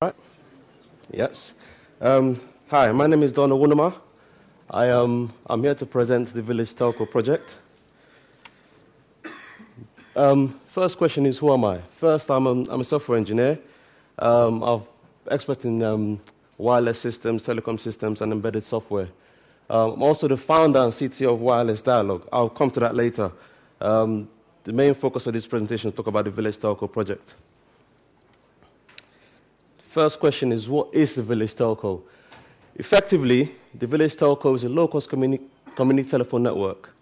Right. Yes. Um, hi, my name is Donald Wunema. I am I'm here to present the Village Telco project. Um, first question is, who am I? First, I'm a, I'm a software engineer. Um, I'm expert in um, wireless systems, telecom systems, and embedded software. Um, I'm also the founder and CTO of Wireless Dialogue. I'll come to that later. Um, the main focus of this presentation is to talk about the Village Telco project. First question is, what is the Village Telco? Effectively, the Village Telco is a low-cost communi community telephone network.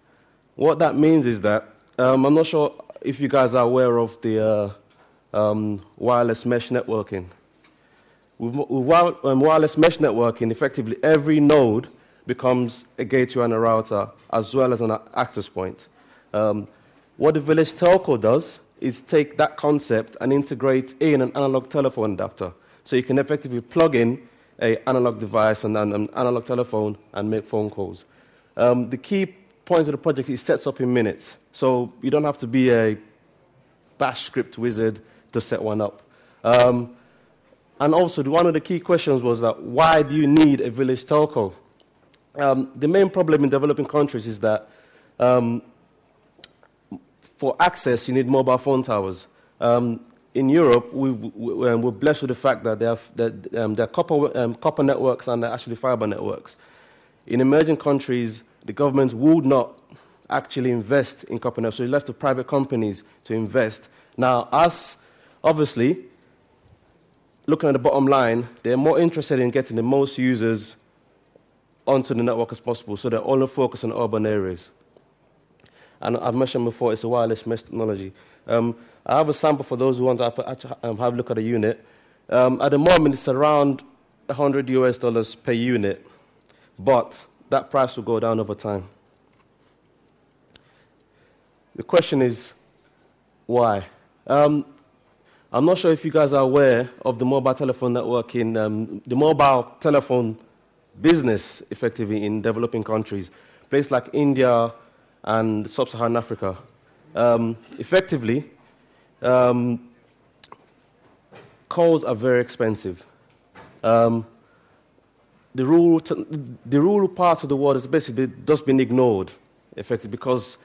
What that means is that, um, I'm not sure if you guys are aware of the uh, um, wireless mesh networking. With, with um, wireless mesh networking, effectively every node becomes a gateway and a router, as well as an access point. Um, what the Village Telco does is take that concept and integrate in an analog telephone adapter. So you can effectively plug in an analog device and an analog telephone and make phone calls. Um, the key points of the project is sets up in minutes. So you don't have to be a bash script wizard to set one up. Um, and also, one of the key questions was that why do you need a village telco? Um, the main problem in developing countries is that um, for access, you need mobile phone towers. Um, in Europe, we, we, um, we're blessed with the fact that there are, that, um, there are copper, um, copper networks and actually fiber networks. In emerging countries, the government would not actually invest in copper networks, so it's left to private companies to invest. Now, us, obviously, looking at the bottom line, they're more interested in getting the most users onto the network as possible, so they're only focused on urban areas. And I've mentioned before, it's a wireless mesh technology. Um, I have a sample for those who want to have, um, have a look at a unit. Um, at the moment, it's around 100 US dollars per unit, but that price will go down over time. The question is, why? Um, I'm not sure if you guys are aware of the mobile telephone network in um, the mobile telephone business, effectively, in developing countries, places like India and sub Saharan Africa. Um, effectively, um, calls are very expensive. Um, the, rural the rural part of the world has basically just been ignored, effectively, because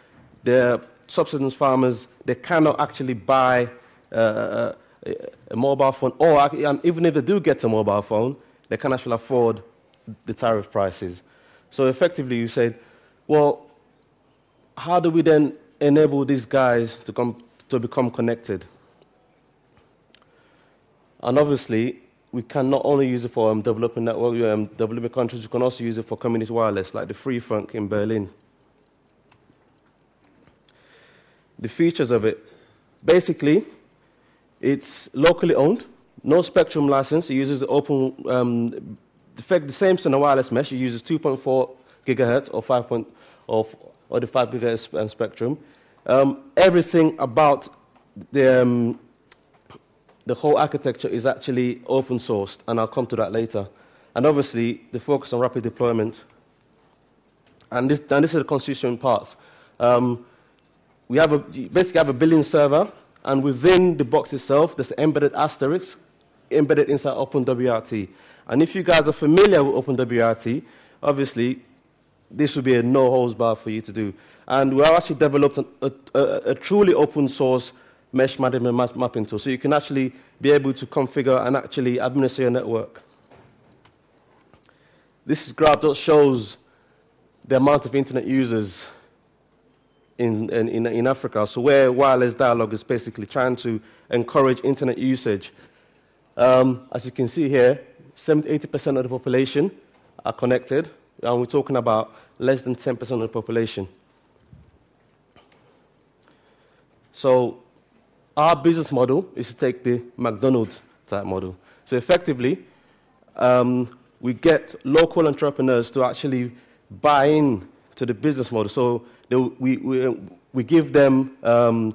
the subsistence farmers they cannot actually buy uh, a, a, mobile phone, or even if they do get a mobile phone, they can actually afford the tariff prices. So effectively, you said, well, how do we then enable these guys to come to become connected. And obviously, we can not only use it for um, developing network, um, developing countries, we can also use it for community wireless, like the Freifunk in Berlin. The features of it, basically, it's locally owned, no spectrum license. It uses the open, um, the, fact, the same kind of wireless mesh. It uses 2.4 gigahertz or 5. Point, or, or the 5 gigahertz um, spectrum. Um, everything about the, um, the whole architecture is actually open sourced, and I'll come to that later. And obviously, the focus on rapid deployment. And this, and this is the constituent parts. Um, we have a, basically have a billing server, and within the box itself, there's embedded asterisk embedded inside OpenWRT. And if you guys are familiar with OpenWRT, obviously, this would be a no holds bar for you to do. And we have actually developed an, a, a, a, truly open source mesh management mapping tool. So you can actually be able to configure and actually administer your network. This graph shows the amount of internet users in, in, in Africa. So where wireless dialogue is basically trying to encourage internet usage. Um, as you can see here, 70, 80% of the population are connected, and we're talking about less than 10% of the population. So our business model is to take the McDonald's type model. So effectively, um, we get local entrepreneurs to actually buy in to the business model. So they, we, we, we give them um,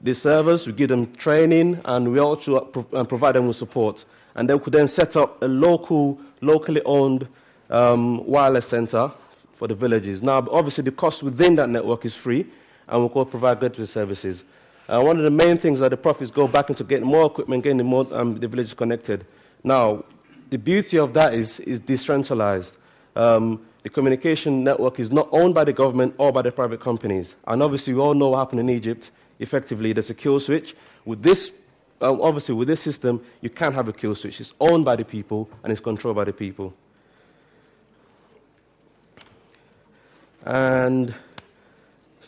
the service, we give them training, and we also pro provide them with support. And they could then set up a local, locally owned um, wireless center for the villages. Now, obviously, the cost within that network is free, and we will provide good services. Uh, one of the main things that the profits go back into getting more equipment, getting the, more, um, the villages connected. Now, the beauty of that is, is decentralized. Um, the communication network is not owned by the government or by the private companies. And obviously, we all know what happened in Egypt. Effectively, there's a kill switch. With this, um, obviously, with this system, you can't have a kill switch. It's owned by the people and it's controlled by the people. And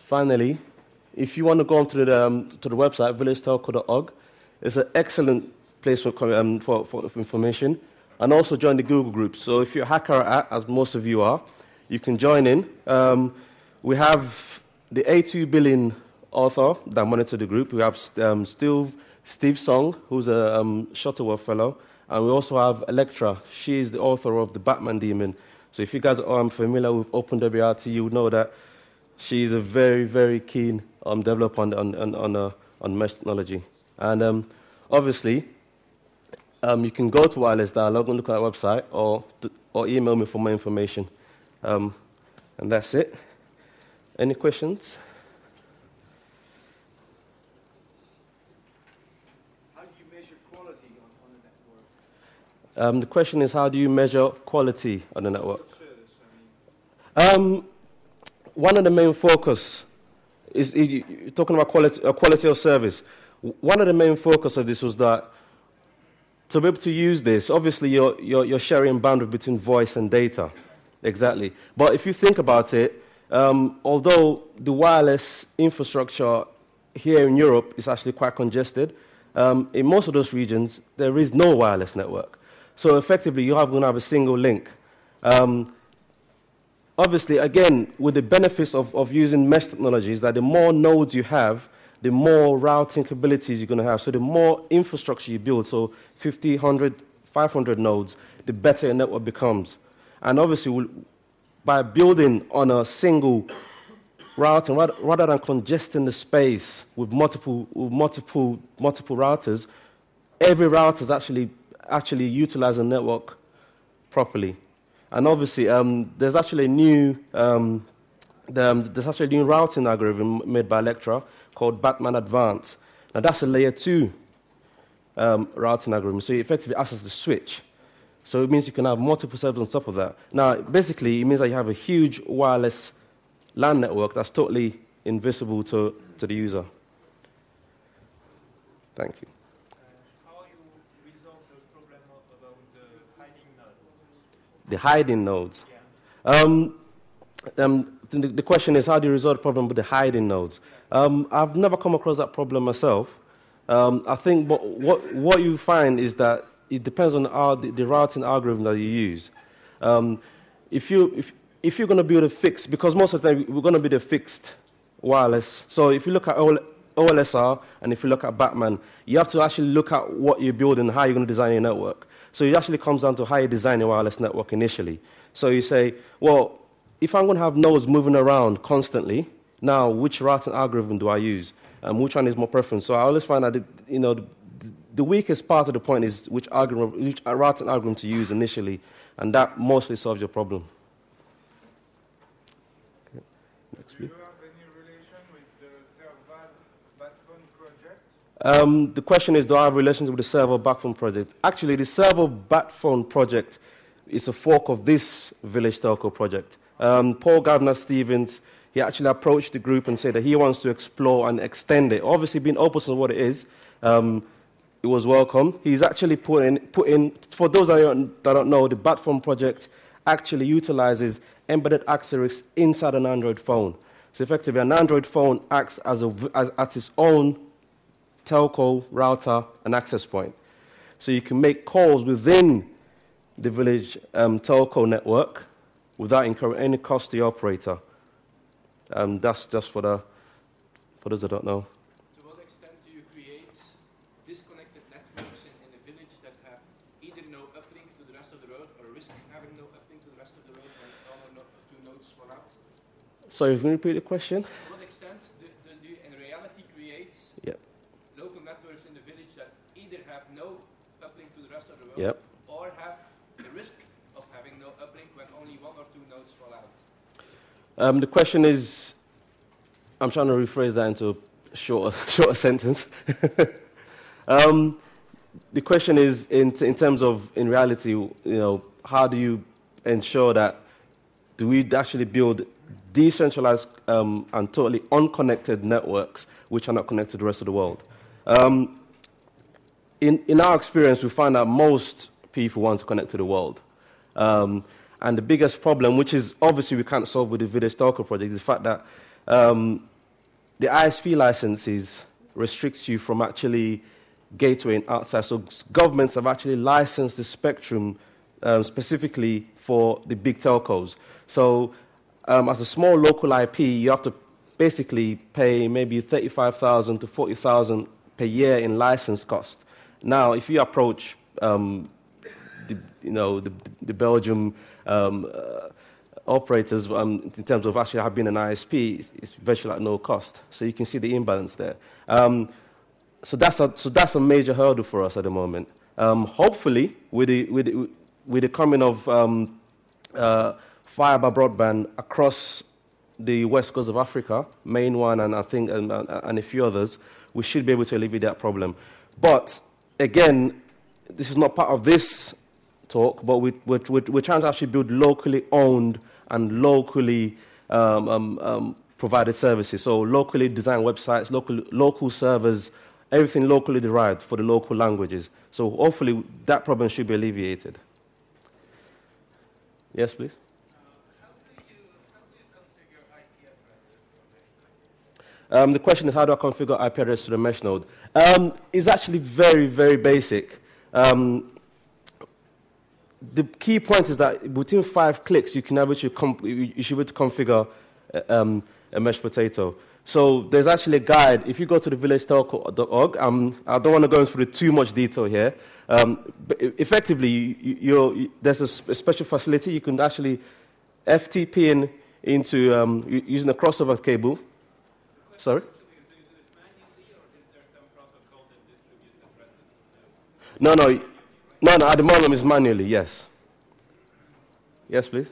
finally, if you want to go onto the, um, to the website, villagetelco.org, it's an excellent place for, um, for, for information. And also join the Google group. So if you're a hacker at, as most of you are, you can join in. Um, we have the A2Billing author that monitor the group. We have um, Steve, Steve Song, who's a um, Shuttleworth fellow. And we also have Elektra. She is the author of The Batman Daemon. So if you guys are um, familiar with OpenWRT, you would know that she is a very, very keen um, developer on, on, on, on, uh, on mesh technology. And um, obviously, um, you can go to Wireless Dialogue and look at our website or, or email me for more information. Um, and that's it. Any questions? How do you measure quality on, on the network? Um, the question is, how do you measure quality on the network? Um, one of the main focus is, you're talking about quality, uh, quality of service. One of the main focus of this was that to be able to use this, obviously you're, you're, you're sharing bandwidth between voice and data. Exactly. But if you think about it, um, although the wireless infrastructure here in Europe is actually quite congested, um, in most of those regions, there is no wireless network. So effectively, you are going to have a single link. Um, obviously, again, with the benefits of, of using mesh technologies, that the more nodes you have, the more routing capabilities you're going to have. So the more infrastructure you build, so 50, 100, 500 nodes, the better your network becomes. And obviously, we'll, by building on a single routing, rather, rather than congesting the space with multiple, with multiple, multiple routers, every router is actually, actually utilizing the network properly. And obviously, um, there's actually a new, um, the, um, there's actually a new routing algorithm made by Elektra called Batman Advanced. Now, that's a layer two um, routing algorithm. So it effectively acts as the switch. So it means you can have multiple servers on top of that. Now, basically, it means that you have a huge wireless LAN network that's totally invisible to, to the user. Thank you. how you resolve the problem about the hiding nodes? The hiding nodes. Um, um, the, the, question is, how do you resolve the problem with the hiding nodes? Um, I've never come across that problem myself. Um, I think what, what, what you find is that it depends on how the, the routing algorithm that you use. Um, if, you, if, if you're going to build a fixed, because most of the time we're going to be the fixed wireless. So if you look at OLSR and if you look at Batman, you have to actually look at what you're building, how you're going to design your network. So it actually comes down to how you design your wireless network initially. So you say, well, if I'm going to have nodes moving around constantly, now which routing algorithm do I use? Um, which one is more preference? So I always find that, you know, the, the weakest part of the point is which, algorithm, which routing algorithm to use initially, and that mostly solves your problem. Okay. Next, do you have any relation with the Serval BatPhone project? Um, the question is, do I have relations with the Serval BatPhone project? Actually, the Serval BatPhone project is a fork of this Village Telco project. Um, Paul Gardner Stevens, he actually approached the group and said that he wants to explore and extend it. Obviously, being open to what it is, um, it was welcome. He's actually put in, put in for those that don't, that don't know, the Batphone project actually utilizes embedded access inside an Android phone. So effectively, an Android phone acts as, a, as, as its own telco, router, and access point. So you can make calls within the village um, telco network without incurring any cost to the operator. Um, that's just for, the, for those that don't know. To what extent do you create disconnected networks in, in a village that have either no uplink to the rest of the road or risk having no uplink to the rest of the road when all no, two nodes fall out? Sorry, can you repeat the question? To what extent do, do, do you in reality create yep. Networks in the village that either have no uplink to the rest of the road yep. or have the risk of having no uplink when only one or two nodes fall out? Um, the question is, I'm trying to rephrase that into a shorter, shorter sentence. um, the question is, in, in terms of, in reality, you know, how do you ensure that, do we actually build decentralized um, and totally unconnected networks which are not connected to the rest of the world? Um, in, in our experience, we find that most people want to connect to the world. Um, and the biggest problem, which is obviously we can't solve with the Village Telco project, is the fact that um, the ISP licenses restricts you from actually gatewaying outside. So governments have actually licensed the spectrum um, specifically for the big telcos. So um, as a small local IP, you have to basically pay maybe 35,000 to 40,000 per year in license cost. Now, if you approach um, the, you know, the, the Belgium um, uh, operators um, in terms of actually having an ISP, it's, it's, virtually at no cost. So you can see the imbalance there. Um, so, that's a, so that's a major hurdle for us at the moment. Um, hopefully, with the, with, the, with the coming of um, uh, fiber broadband across the west coast of Africa, MainOne, and I think and, and a few others, we should be able to alleviate that problem. But again, this is not part of this talk, but we, we're trying to actually build locally owned and locally um, um, um, provided services. So locally designed websites, local, local servers, everything locally derived for the local languages. So hopefully that problem should be alleviated. Yes, please. Um, the question is, how do I configure IP address to the mesh node? Um, it's actually very, very basic. Um, the key point is that within five clicks, you can to you should be able to configure uh, um, a mesh potato. So there's actually a guide. If you go to the villagetelco.org, um, I don't want to go into too much detail here. Um, effectively, you, there's a, a, special facility. You can actually FTP in into um, using a crossover cable. Sorry? No, no. No, no, at the moment it's manually, yes. Yes, please.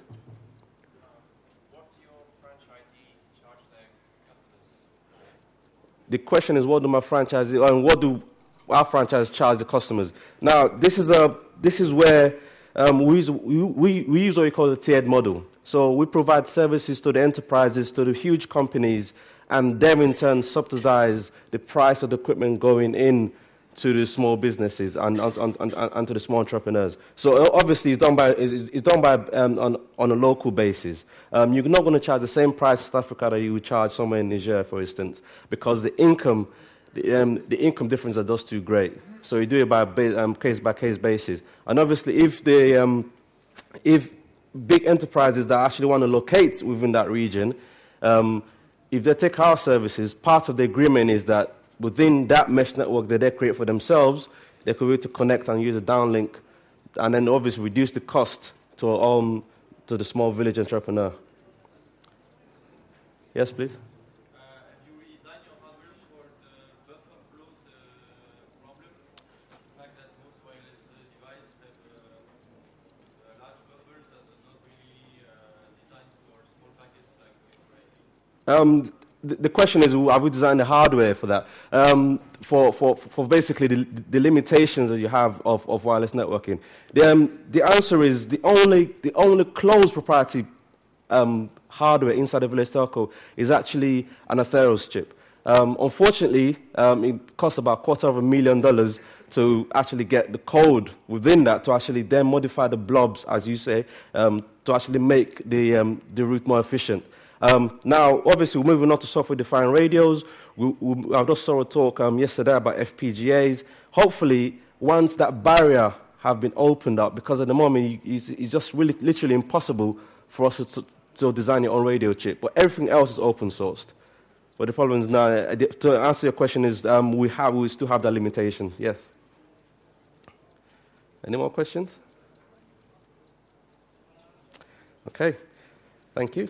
The question is, what do my franchisees and what do our franchise charge the customers? Now, this is a this is where um, we, use, we, we use what we call the tiered model. So we provide services to the enterprises, to the huge companies, and them in turn subsidize the price of the equipment going in to the small businesses and, and, and, and, to the small entrepreneurs. So obviously it's done by, it's, it's done by, um, on, on a local basis. Um, you're not going to charge the same price in South Africa that you would charge somewhere in Niger, for instance, because the income, the, um, the income difference are just too great. So you do it by a um, case by case basis. And obviously if, the, um, if big enterprises that actually want to locate within that region, um, if they take our services, part of the agreement is that within that mesh network that they create for themselves, they could be able to connect and use a downlink and then obviously reduce the cost to, um, to the small village entrepreneur. Yes, please. Um, the, question is, have we designed the hardware for that? Um, for, for, for basically the, the, limitations that you have of, of wireless networking. The, um, the answer is the only, the only closed proprietary um, hardware inside the Village Telco is actually an Atheros chip. Um, unfortunately, um, it costs about a quarter of a million dollars to actually get the code within that to actually then modify the blobs, as you say, to actually make the, the route more efficient. Um, now, obviously, we're moving on to software-defined radios. We, we, I just saw a talk um, yesterday about FPGAs. Hopefully, once that barrier have been opened up, because at the moment it's, it's just really literally impossible for us to, to, design your own radio chip. But everything else is open sourced. But the problem is now, uh, to answer your question, is um, we, have, we still have that limitation. Yes. Any more questions? Okay. Thank you.